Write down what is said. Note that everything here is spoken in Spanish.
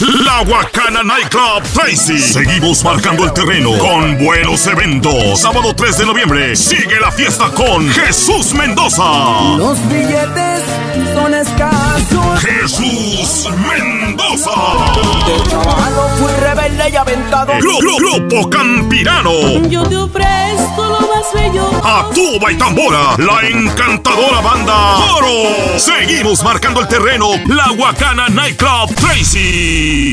La Huacana Nightclub Tracy. Seguimos marcando el terreno con buenos eventos. Sábado 3 de noviembre, sigue la fiesta con Jesús Mendoza. Los billetes son escasos. Jesús Mendoza. De fui rebelde y aventado. Gru- Gru- Grupo Campirano. Yo te ofrezco lo A tuba y tambora, la encantadora banda Oro. Seguimos marcando el terreno, la Huacana Nightclub Tracy.